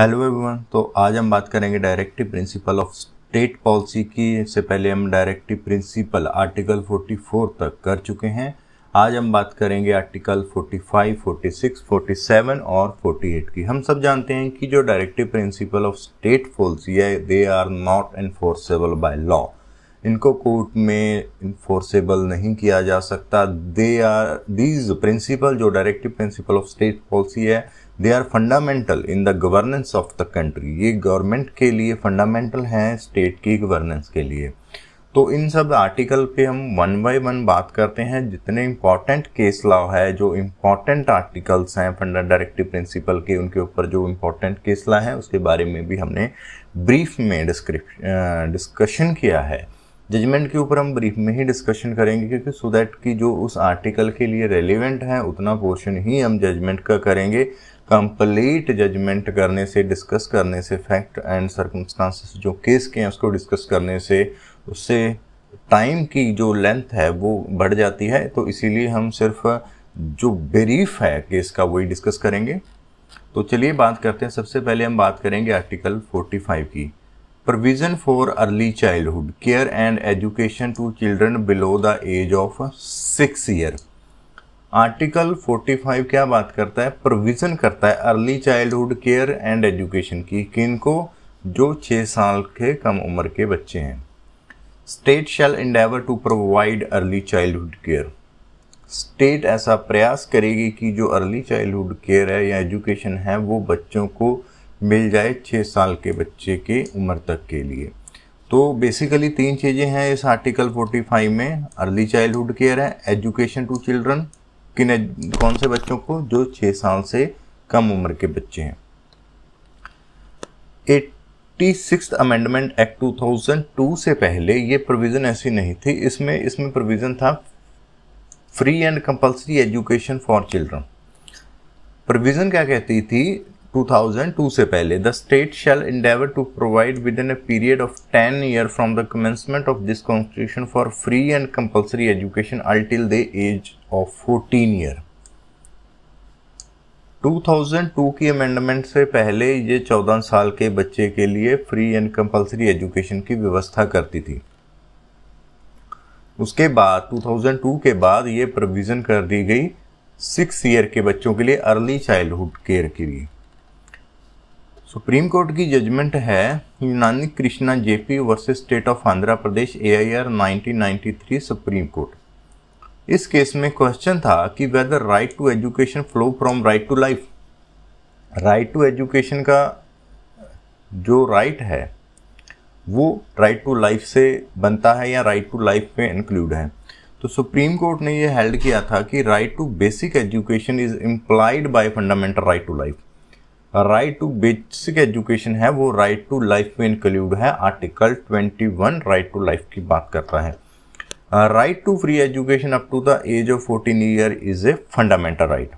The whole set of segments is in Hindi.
हेलो एवरीवन तो आज हम बात करेंगे directive principle of state policy की। इससे पहले हम डायरेक्टिव प्रिंसिपल आर्टिकल 44 तक कर चुके हैं। आज हम बात करेंगे आर्टिकल 45, 46, 47 और 48 की। हम सब जानते हैं कि जो directive principle of state policy है they are not enforceable by law इनको कोर्ट में इन्फोर्सेबल नहीं किया जा सकता। दे आर दीज प्रिंसिपल जो directive principle of state policy है they are fundamental in the governance of the country ये गवर्नमेंट के लिए फंडामेंटल हैं स्टेट की गवर्नेंस के लिए। तो इन सब आर्टिकल पे हम वन बाय वन बात करते हैं। जितने इंपॉर्टेंट केस लॉ है, जो इंपॉर्टेंट आर्टिकल्स हैं फंडा डायरेक्टिव प्रिंसिपल के, उनके ऊपर जो इंपॉर्टेंट केस लॉ है, उसके बारे में भी हमने ब्रीफ में डिस्कशन किया है। जजमेंट के ऊपर हम ब्रीफ में ही डिस्कशन करेंगे, क्योंकि सो दैट की जो उस आर्टिकल के लिए रेलिवेंट है, उतना पोर्शन ही हम जजमेंट का करेंगे। कंप्लीट जजमेंट करने से डिस्कस करने से फैक्ट एंड सर्कमस्टांसेस जो केस के हैं, उसको डिस्कस करने से, उससे टाइम की जो लेंथ है, वो बढ़ जाती है। तो इसीलिए हम सिर्फ़ जो ब्रीफ है केस का, वही डिस्कस करेंगे। तो चलिए बात करते हैं। सबसे पहले हम बात करेंगे आर्टिकल 45 की। Provision for early childhood care and education to children below the age of six year article 45 क्या बात करता है? प्रोविज़न करता है early childhood care and education की किन को जो छः साल के कम उम्र के बच्चे हैं। State shall endeavour to provide early childhood care state ऐसा प्रयास करेगी कि जो अर्ली चाइल्डहुड केयर है या एजुकेशन है, वो बच्चों को मिल जाए छः साल के बच्चे के उम्र तक के लिए। तो बेसिकली तीन चीज़ें हैं इस आर्टिकल 45 में। अर्ली चाइल्डहुड केयर है एजुकेशन टू चिल्ड्रन किन कौन से बच्चों को? जो छः साल से कम उम्र के बच्चे हैं। एट्टी सिक्स अमेंडमेंट एक्ट 2002 से पहले ये प्रोविज़न ऐसी नहीं थी। इसमें इसमें प्रोविज़न था free and compulsory education for children provision क्या कहती थी? 2002 से पहले the state shall endeavour to provide within a period of 10 year from the commencement of this constitution for free and compulsory education until the age of 14 year 2002 की अमेंडमेंट से पहले ये 14 साल के बच्चे के लिए फ्री एंड कंपल्सरी एजुकेशन की व्यवस्था करती थी। उसके बाद 2002 के बाद ये प्रोविज़न कर दी गई सिक्स ईयर के बच्चों के लिए अर्ली चाइल्डहुड केयर के लिए। सुप्रीम कोर्ट की जजमेंट है Unni Krishna JP versus state of Andhra Pradesh A I R nineteen supreme court. इस केस में क्वेश्चन था कि whether right to education flow from right to life right to education का जो राइट right है, वो राइट टू लाइफ से बनता है या राइट टू लाइफ में इंक्लूड है। तो सुप्रीम कोर्ट ने ये हेल्ड किया था कि right to basic education is implied by fundamental right to life right to basic education है, वो राइट टू लाइफ में इंक्लूड है। आर्टिकल 21 राइट टू लाइफ की बात करता है। Right to free education up to the age of 14 year is a fundamental right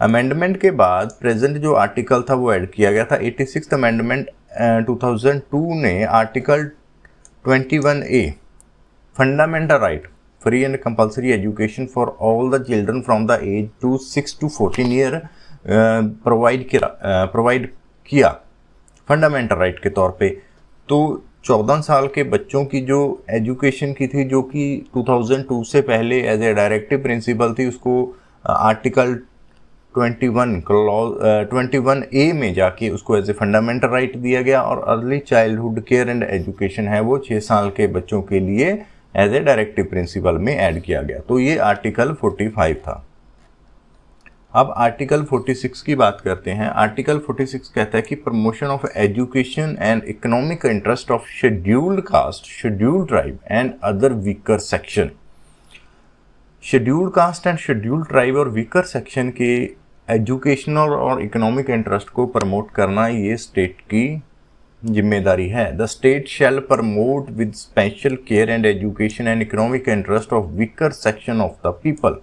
amendment के बाद प्रेजेंट जो आर्टिकल था वो ऐड किया गया था। एटी सिक्स अमेंडमेंट टू ने article 21 A fundamental right free and compulsory education for all the children from the age to six to fourteen year provide किया प्रोवाइड किया। फंडामेंटल राइट के तौर पे। तो 14 साल के बच्चों की जो एजुकेशन की थी, जो कि 2002 से पहले एज ए डायरेक्टिव प्रिंसिपल थी, उसको article 21 clause twenty one A में जाके उसको एज ए फंडामेंटल राइट दिया गया और early childhood care and education है वो छः साल के बच्चों के लिए एज ए डायरेक्टिव प्रिंसिपल में ऐड किया गया। तो ये आर्टिकल 45 था। अब आर्टिकल 46 की बात करते हैं। आर्टिकल 46 कहता है कि promotion of education and economic interest of scheduled caste scheduled tribe and other weaker section scheduled caste and scheduled tribe और वीकर सेक्शन के एजुकेशनल और इकोनॉमिक इंटरेस्ट को प्रमोट करना ये स्टेट की ज़िम्मेदारी है। The state shall promote with special care and education and economic interest of weaker section of the people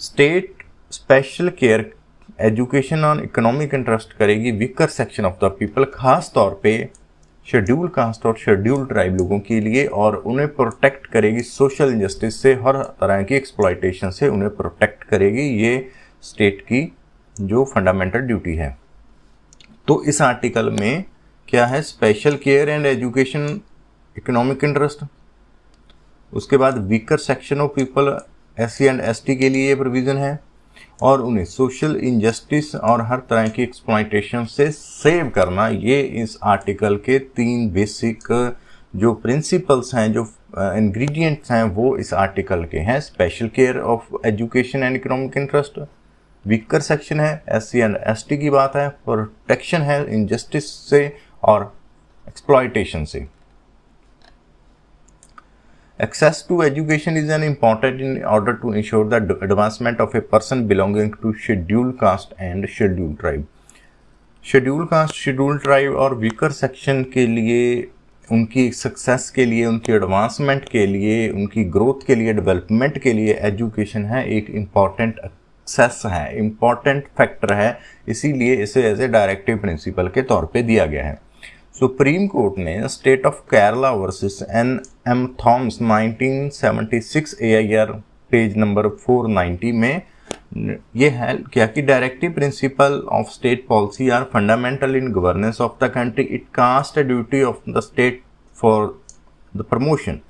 state special care education और इकोनॉमिक इंटरेस्ट करेगी weaker section of the people खास तौर पे शेड्यूल कास्ट और शेड्यूल ट्राइब लोगों के लिए और उन्हें प्रोटेक्ट करेगी सोशल इंजस्टिस से, हर तरह की एक्सप्लाइटेशन से उन्हें प्रोटेक्ट करेगी ये स्टेट की जो फंडामेंटल ड्यूटी है। तो इस आर्टिकल में क्या है? Special care and education economic interest उसके बाद weaker section of people S C and S T के लिए ये प्रोविज़न है और उन्हें सोशल इनजस्टिस और हर तरह की एक्सप्लाइटेशन से सेव करना, ये इस आर्टिकल के तीन बेसिक जो प्रिंसिपल्स हैं, जो इंग्रेडिएंट्स हैं, वो इस आर्टिकल के हैं। Special care of education and economic interest weaker section है S C and S T की बात है प्रोटेक्शन है इनजस्टिस से और एक्सप्लाइटेशन से। Access to education is an important in order to ensure the advancement of a person belonging to scheduled caste and scheduled tribe. Schedule caste schedule tribe और वीकर सेक्शन के लिए, उनकी सक्सेस के लिए, उनकी एडवांसमेंट के लिए, उनकी ग्रोथ के लिए डेवलपमेंट के लिए एजुकेशन है, एक इंपॉर्टेंट एक्सेस है इंपॉर्टेंट फैक्टर है, इसीलिए इसे एज ए डायरेक्टिव प्रिंसिपल के तौर पे दिया गया है सुप्रीम कोर्ट ने state of Kerala versus N M Thomas 1976 AIR page number 490 में ये है क्या कि directive principle of state policy are fundamental in governance of the country it cast a duty of the state for the promotion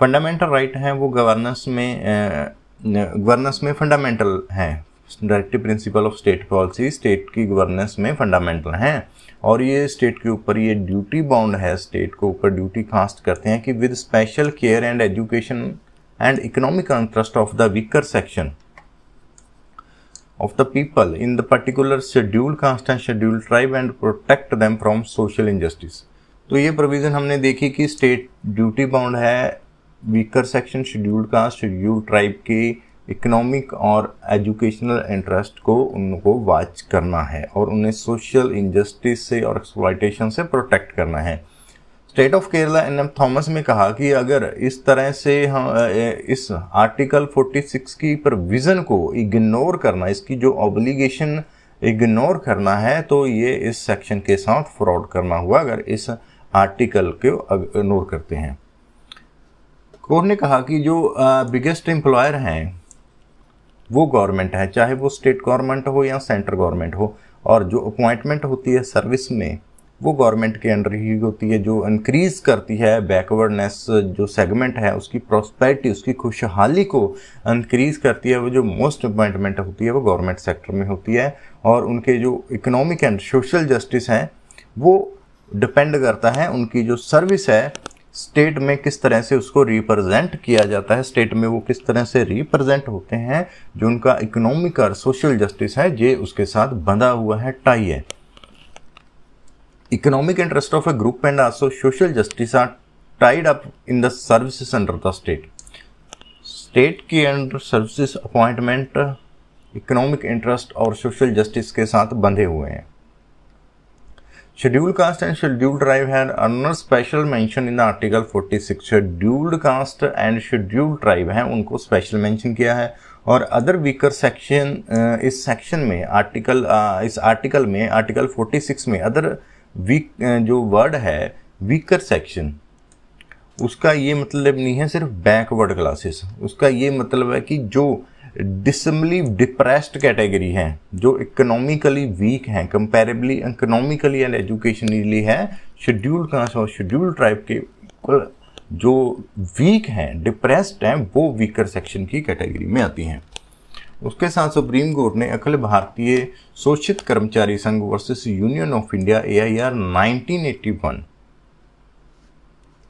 fundamental right हैं, वो गवर्नेंस में गवर्नेंस में फंडामेंटल है। Directive principle of state policy, state की गवर्नेंस में फंडामेंटल हैं और ये स्टेट के ऊपर ये ड्यूटी बाउंड है, स्टेट को ऊपर ड्यूटी कास्ट करते हैं कि with special care and education and economic interest of the weaker section of the people in the particular scheduled caste and scheduled tribe and protect them from social injustice. तो ये प्रोविज़न हमने देखी कि स्टेट ड्यूटी बाउंड है weaker section scheduled caste scheduled tribe की इकोनॉमिक और एजुकेशनल इंटरेस्ट को उनको वाच करना है और उन्हें सोशल इनजस्टिस से और एक्सप्लाइटेशन से प्रोटेक्ट करना है। State of Kerala N M Thomas में कहा कि अगर इस तरह से हम इस आर्टिकल 46 की प्रोविज़न को इग्नोर करना, इसकी जो ऑब्लिगेशन इग्नोर करना है तो ये इस सेक्शन के साथ फ्रॉड करना हुआ अगर इस आर्टिकल को इग्नोर करते हैं। कोर्ट ने कहा कि जो बिगेस्ट एम्प्लॉयर हैं वो गवर्नमेंट है, चाहे वो स्टेट गवर्नमेंट हो या सेंट्रल गवर्नमेंट हो, और जो अपॉइंटमेंट होती है सर्विस में, वो गवर्नमेंट के अंडर ही होती है, जो इंक्रीज करती है बैकवर्डनेस जो सेगमेंट है, उसकी प्रॉस्पेरिटी उसकी खुशहाली को इंक्रीज करती है, वो जो मोस्ट अपॉइंटमेंट होती है, वो गवर्नमेंट सेक्टर में होती है, और उनके जो इकोनॉमिक एंड सोशल जस्टिस हैं, वो डिपेंड करता है, उनकी जो सर्विस है स्टेट में किस तरह से उसको रिप्रेजेंट किया जाता है, स्टेट में वो किस तरह से रिप्रेजेंट होते हैं, जो उनका इकोनॉमिक और सोशल जस्टिस है, ये उसके साथ बंधा हुआ है टाई है। Economic interest of a group and also social justice are tied up in the services under the state state के under services appointment economic interest और सोशल जस्टिस के साथ बंधे हुए हैं। Scheduled caste and scheduled tribe had another special mention in the article 46. Scheduled caste and scheduled tribe हैं उनको special mention किया है और अदर वीकर सेक्शन इस सेक्शन में आर्टिकल इस आर्टिकल में आर्टिकल 46 में अदर वीक जो वर्ड है वीकर सेक्शन उसका ये मतलब नहीं है सिर्फ़ बैकवर्ड क्लासेस उसका ये मतलब है कि जो डिसमली डिप्रेस्ड कैटेगरी हैं, जो इकोनॉमिकली वीक हैं कंपेरेबली इकोनॉमिकली एंड एजुकेशनली है शेड्यूल कास्ट और शेड्यूल ट्राइब के जो वीक हैं डिप्रेस्ड हैं, वो वीकर सेक्शन की कैटेगरी में आती हैं। उसके साथ सुप्रीम कोर्ट ने अखिल Bharatiya Shoshit Karmachari Sangh versus union of India A I R nineteen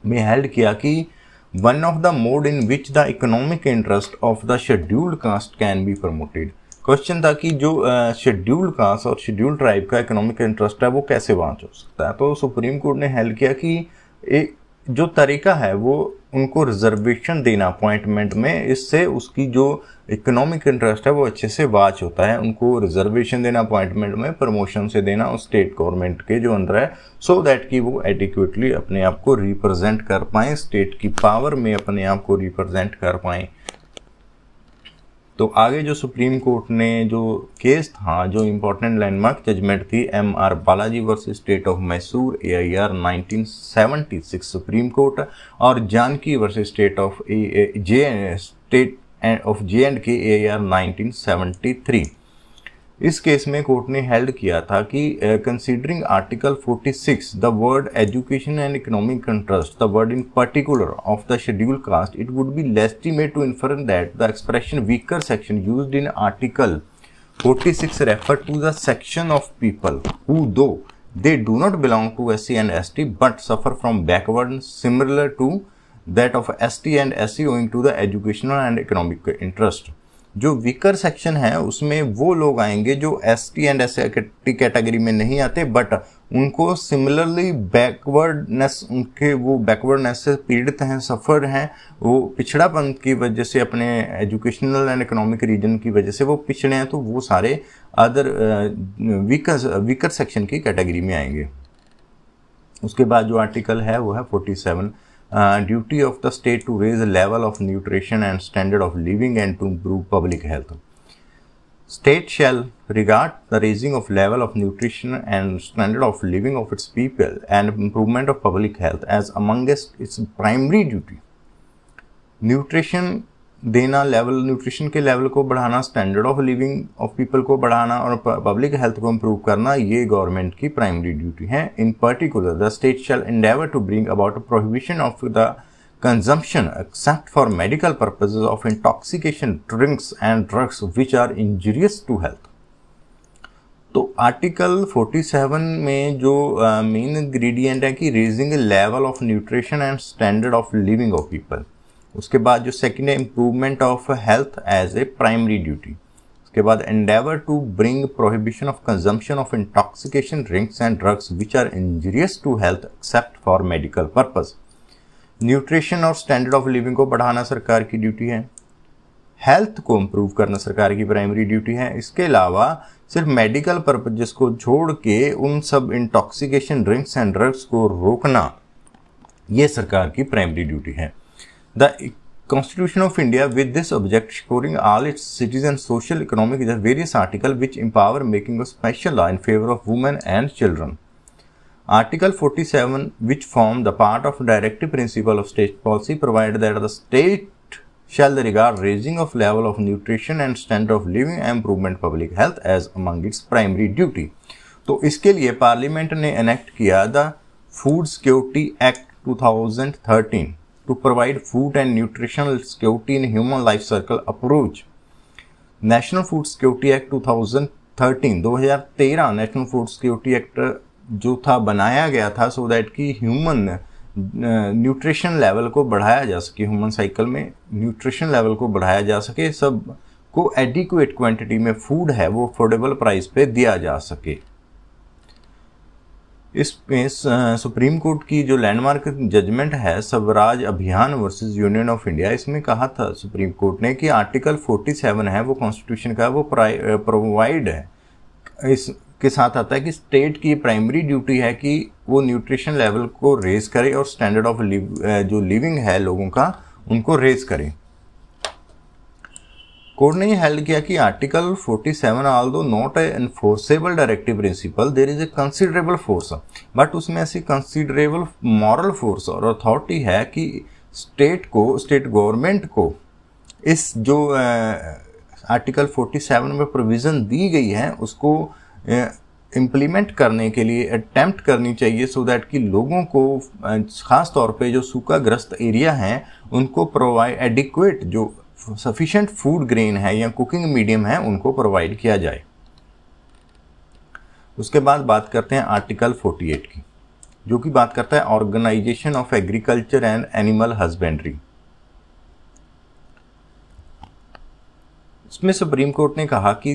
में हेल्ड किया कि one of the mode in which the economic interest of the scheduled caste can be promoted. Question था कि जो शेड्यूल्ड कास्ट और शेड्यूल्ड ट्राइब का इकोनॉमिक इंटरेस्ट है, वो कैसे वाच हो सकता है? तो सुप्रीम कोर्ट ने हेल्प किया कि एक जो तरीका है, वो उनको रिजर्वेशन देना अपॉइंटमेंट में, इससे उसकी जो इकोनॉमिक इंटरेस्ट है वो अच्छे से वाच होता है। उनको रिजर्वेशन देना अपॉइंटमेंट में प्रमोशन से देना उस स्टेट गवर्नमेंट के जो अंदर है सो so दैट कि वो एडिक्यूटली अपने आप को रिप्रेजेंट कर पाएँ स्टेट की पावर में अपने आप को रिप्रेजेंट कर पाएँ। तो आगे जो सुप्रीम कोर्ट ने जो केस था, जो इम्पोर्टेंट लैंडमार्क जजमेंट थी M R Balaji versus state of Mysore A I R nineteen supreme court और Janki versus state of J state of J and K A I R nineteen इस केस में कोर्ट ने हेल्ड किया था कि considering article 46 the word education and economic contrast the word in particular of the schedule caste it would be legitimate to infer that the expression weaker section use in article 46 six refer to the section of people who though they do not belong to S C and S T but suffer from backward similar to that of S T and S C to the educational and economic interest जो वीकर सेक्शन है, उसमें वो लोग आएँगे जो S T and S T category में नहीं आते बट उनको सिमिलरली बैकवर्डनेस उनके वो बैकवर्डनेस से पीड़ित हैं सफ़र हैं, वो पिछड़ापन की वजह से अपने एजुकेशनल एंड इकोनॉमिक रीजन की वजह से वो पिछड़े हैं तो वो सारे अदर वीकर वीकर सेक्शन की कैटेगरी में आएँगे। उसके बाद जो आर्टिकल है, वो है forty seven uh, duty of the state to raise the level of nutrition and standard of living and to improve public health. State shall regard the raising of level of nutrition and standard of living of its people and improvement of public health as amongst its primary duty. Nutrition देना लेवल न्यूट्रिशन के लेवल को बढ़ाना standard of living of people को बढ़ाना और पब्लिक हेल्थ को इम्प्रूव करना ये गवर्नमेंट की प्राइमरी ड्यूटी है। In particular the state shall endeavour to bring about prohibition of the consumption except for medical purposes of intoxication drinks and drugs which are injurious to health तो आर्टिकल 47 में जो मेन uh, इंग्रेडिएंट है कि raising level of nutrition and standard of living of people उसके बाद जो सेकेंड है improvement of health as a primary duty उसके बाद endeavour to bring prohibition of consumption of intoxication drinks and drugs which are injurious to health except for medical purpose nutrition और स्टैंडर्ड ऑफ़ लिविंग को बढ़ाना सरकार की ड्यूटी है। हेल्थ को इम्प्रूव करना सरकार की प्राइमरी ड्यूटी है। इसके अलावा सिर्फ़ मेडिकल पर्पजेस को छोड़ के उन सब इंटॉक्सिकेशन ड्रिंक्स एंड ड्रग्स को रोकना, ये सरकार की प्राइमरी ड्यूटी है। The Constitution of India with this object scoring all its citizens social economic the various articles which empower making a special law in favor of women and children. Article 47 which form the part of directive principle of state policy provide that the state shall regard raising of level of nutrition and standard of living and improvement public health as among its primary duty. तो इसके लिए पार्लियामेंट ने एनेक्ट किया the food security act 2013 to provide food and nutritional security in human life cycle approach. National food security act 2013 2013 national food security act जो था, बनाया गया था सो so दैट कि ह्यूमन न्यूट्रिशन लेवल को बढ़ाया जा सके ह्यूमन साइकिल में न्यूट्रिशन लेवल को बढ़ाया जा सके सबको एडिक्वेट क्वांटिटी में फ़ूड है, वो अफोर्डेबल प्राइस पे दिया जा सके इसमें सुप्रीम कोर्ट की जो लैंडमार्क जजमेंट है, Swaraj Abhiyan versus union of India इसमें कहा था सुप्रीम कोर्ट ने कि आर्टिकल 47 है, वो कॉन्स्टिट्यूशन का वो प्रोवाइड है। इसके साथ आता है कि स्टेट की प्राइमरी ड्यूटी है कि वो न्यूट्रिशन लेवल को रेज करे और स्टैंडर्ड ऑफ़ जो लिविंग है लोगों का, उनको रेज करे। कोर्ट ने हेल्ड किया कि article 47 although not a enforceable directive principle there is a considerable force but उसमें ऐसी कंसिडरेबल मॉरल फोर्स और अथॉरिटी है कि स्टेट को स्टेट गवर्नमेंट को इस जो आर्टिकल 47 में प्रोविज़न दी गई है, उसको इम्प्लीमेंट करने के लिए अटैम्प्ट करनी चाहिए सो so दैट कि लोगों को ख़ास तौर पे जो सूखा ग्रस्त एरिया हैं, उनको प्रोवाइड एडिक्वेट जो सफिशेंट फ़ूड ग्रेन है या कुकिंग मीडियम है, उनको प्रोवाइड किया जाए। उसके बाद बात करते हैं आर्टिकल 48 की, जो कि बात करता है organisation of agriculture and animal husbandry इसमें सुप्रीम कोर्ट ने कहा कि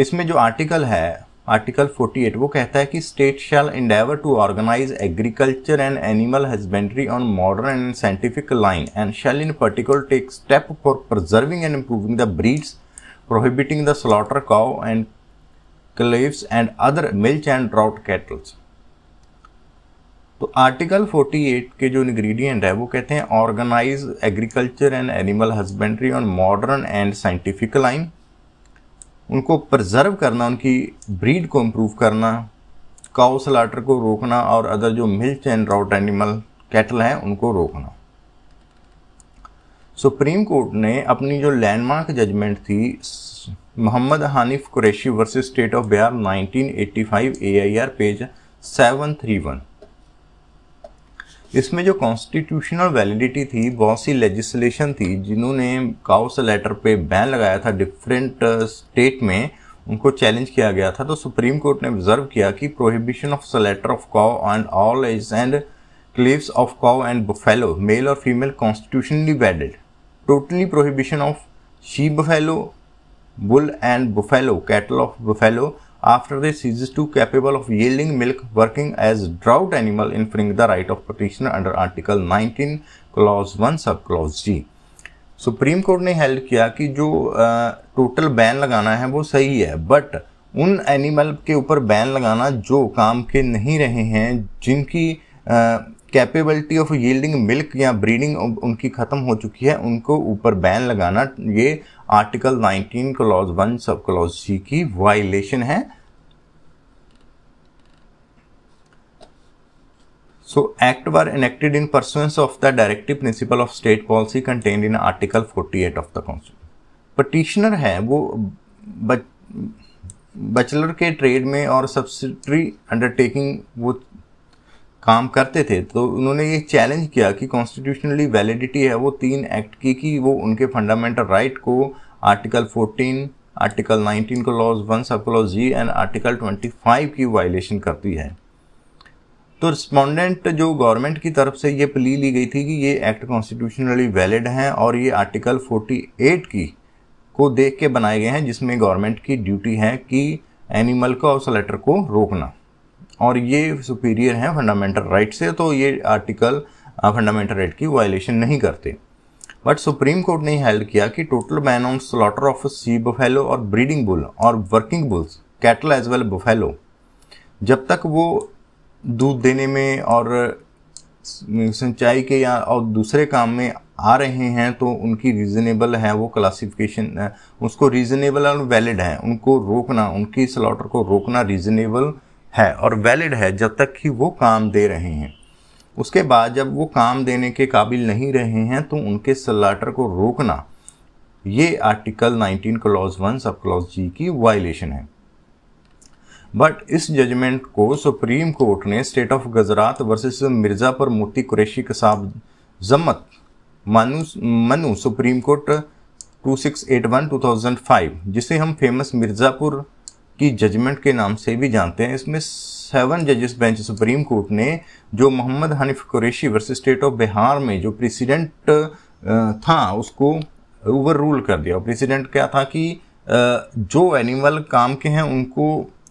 इसमें जो आर्टिकल है आर्टिकल 48 वो कहता है कि state shall endeavour to organise agriculture and animal husbandry on modern and scientific line and shall in particular take step for preserving and improving the breeds, prohibiting the slaughter cow and calves and other milch and draught cattles. तो आर्टिकल 48 के जो इंग्रेडिएंट है, वो कहते हैं organise agriculture and animal husbandry on modern and scientific line. उनको प्रजर्व करना, उनकी ब्रीड को इम्प्रूव करना काउ स्लाटर को रोकना और अदर जो milk and draught animal cattle हैं, उनको रोकना। सुप्रीम कोर्ट ने अपनी जो लैंडमार्क जजमेंट थी, Mohammad Hanif Qureshi versus state of Bihar 1985 AIR page 731 इसमें जो कॉन्स्टिट्यूशनल वैलिडिटी थी बहुत सी लेजिस्लेशन थी जिन्होंने काउस लेटर पे बैन लगाया था डिफरेंट स्टेट uh, में उनको चैलेंज किया गया था। तो सुप्रीम कोर्ट ने ऑब्ज़र्व किया कि prohibition of slaughter of cow and all age and calves of cow and buffalo male और female constitutionally valid totally prohibition of she buffalo, bull and buffalo, cattle of buffalo after they ceases to capable of yielding milk working as drought animal infring the right of petitioner under article 19 clause 1 sub clause G. Supreme court ने हेल्ड किया कि जो टोटल बैन लगाना है वो सही है बट उन एनिमल के ऊपर बैन लगाना जो काम के नहीं रहे हैं जिनकी कैपेबिलिटी ऑफ़ यील्डिंग मिल्क या ब्रीडिंग उनकी ख़त्म हो चुकी है उनको ऊपर बैन लगाना ये article 19 clause 1 sub clause C की वायलेशन है। So act were enacted in pursuance of the directive principle of state policy contain in article 48 of the council petitioner है, वो बचलर के ट्रेड में और सब्सिडरी अंडरटेकिंग वो काम करते थे तो उन्होंने ये चैलेंज किया कि कॉन्स्टिट्यूशनली वैलिडिटी है वो तीन एक्ट की, कि वो उनके फंडामेंटल राइट को आर्टिकल 14 आर्टिकल 19 को clause one sub clause G and article 25 की वायलेशन करती है। तो रिस्पोंडेंट जो गवर्नमेंट की तरफ़ से ये प्ली ली गई थी कि ये एक्ट कॉन्स्टिट्यूशनली वैलिड हैं और ये आर्टिकल 48 की को देख के बनाए गए हैं, जिसमें गवर्नमेंट की ड्यूटी है कि एनिमल को और को रोकना। और ये सुपीरियर हैं फंडामेंटल राइट से तो ये आर्टिकल फंडामेंटल राइट की वायलेशन नहीं करते। बट सुप्रीम कोर्ट ने हेल्ड किया कि total ban on slaughter of she buffalo और ब्रीडिंग बुल और working bulls cattle as well buffalo जब तक वो दूध देने में और सिंचाई के या, और दूसरे काम में आ रहे हैं तो उनकी रीजनेबल है, वो क्लासिफिकेशन उसको रीजनेबल और वैलिड है। उनको रोकना, उनकी स्लॉटर को रोकना रीजनेबल है और वैलिड है जब तक कि वो काम दे रहे हैं। उसके बाद जब वो काम देने के काबिल नहीं रहे हैं तो उनके सलाटर को रोकना। ये article 19 clause one sub clause G की वायलेशन है। बट इस जजमेंट को सुप्रीम कोर्ट ने state of Gujarat versus Mirzapur Moti Qureshi के साथ जम्मत मनु मनु सुप्रीम कोर्ट 2681 2005 जिसे हम फ़ेमस मिर्ज़ापुर की जजमेंट के नाम से भी जानते हैं। इसमें सेवन जजेस बेंच सुप्रीम कोर्ट ने, जो Mohammad Hanif Qureshi versus state of Bihar में जो प्रेसिडेंट था, उसको ओवर रूल कर दिया। प्रेसिडेंट क्या था कि जो एनिमल काम के हैं, उनको,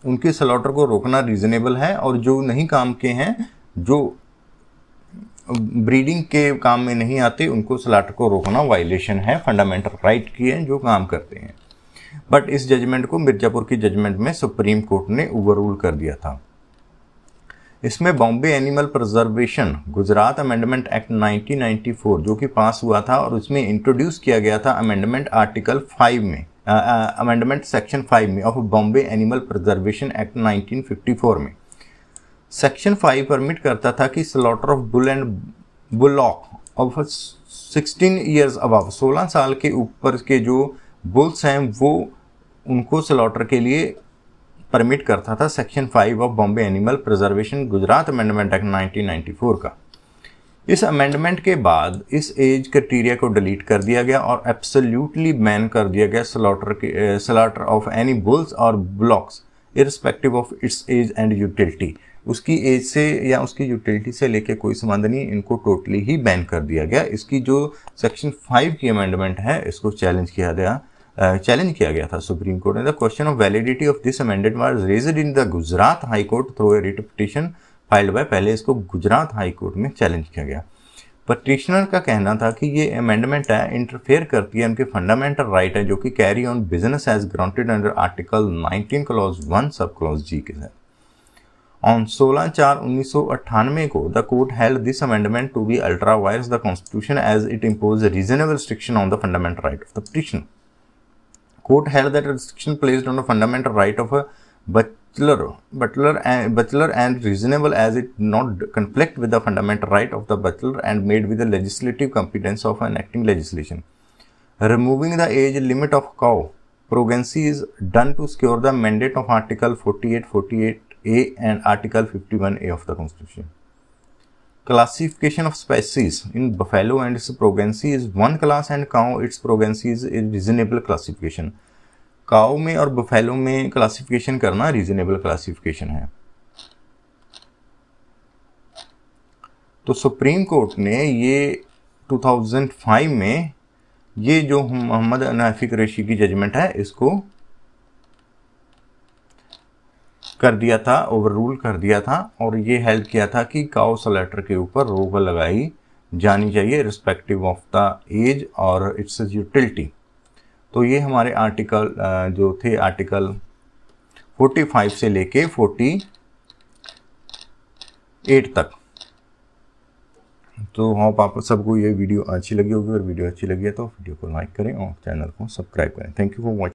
उनके स्लॉटर को रोकना रीजनेबल है और जो नहीं काम के हैं, जो ब्रीडिंग के काम में नहीं आते, उनको सलाटर को रोकना वायलेशन है फंडामेंटल राइट की है, जो काम करते हैं। बट इस जजमेंट को मिर्जापुर की जजमेंट में सुप्रीम कोर्ट ने ओवररूल कर दिया था। इसमें Bombay animal preservation, Gujarat amendment act 1994 जो कि पास हुआ था और उसमें इंट्रोड्यूस किया गया था अमेंडमेंट आर्टिकल 5 में अमेंडमेंट सेक्शन 5 में of Bombay animal preservation act 1954 में। सेक्शन 5 परमिट करता था कि slaughter of bull and bullock of 16 years above 16 साल के ऊपर के जो बुल्स हैं, वो उनको स्लॉटर के लिए परमिट करता था section five of Bombay animal preservation Gujarat amendment act 1994 का। इस अमेंडमेंट के बाद इस एज क्राइटेरिया को डिलीट कर दिया गया और एब्सोल्युटली बैन कर दिया गया स्लॉटर के स्लॉटर ऑफ़ एनी बुल्स और bullocks irrespective of its age and utility उसकी एज से या उसकी यूटिलिटी से लेके कोई संबंध नहीं, इनको टोटली ही बैन कर दिया गया। इसकी जो सेक्शन फाइव की अमेंडमेंट है, इसको चैलेंज किया गया। चैलेंज किया गया था सुप्रीम कोर्ट ने। The question of validity of this amended was raised in the Gujarat high court through a writ petition filed by पहले इसको गुजरात हाई कोर्ट में चैलेंज किया गया। पटिशनर का कहना था कि ये अमेंडमेंट है इंटरफेयर करती है, उनके फंडामेंटल राइट है, जो कि carry on business as granted under article 19 clause 1 sub clause जी के साथ ऑन 16 चार उन्नीस को the court held this amendment to be ultra vires the constitution as it impose reasonable restriction on the fundamental right of the petition court held that restriction placed on the fundamental right of a butler butler and and reasonable as it not conflict with the fundamental right of the butler and made with the legislative competence of enacting legislation. Removing the age limit of cow progeny is done to secure the mandate of article 48 48a and article 51a of the constitution classification of species in buffalo and its progeny is one class and cow its progeny is is reasonable classification cow में और बफेलो में क्लासिफिकेशन करना रीजनेबल क्लासिफिकेशन है। तो सुप्रीम कोर्ट ने ये 2005 में ये जो मोहम्मद अनाफिक रेशी की जजमेंट है, इसको कर दिया था ओवर रूल कर दिया था और ये हेल्प किया था कि काउ सलेटर के ऊपर रोक लगाई जानी चाहिए रिस्पेक्टिव ऑफ़ द एज और इट्स यूटिलिटी तो ये हमारे आर्टिकल जो थे आर्टिकल 45 से लेके 48 तक। तो होप आप सबको ये वीडियो अच्छी लगी होगी और वीडियो अच्छी लगी है तो वीडियो को लाइक करें और चैनल को सब्सक्राइब करें। Thank you for watching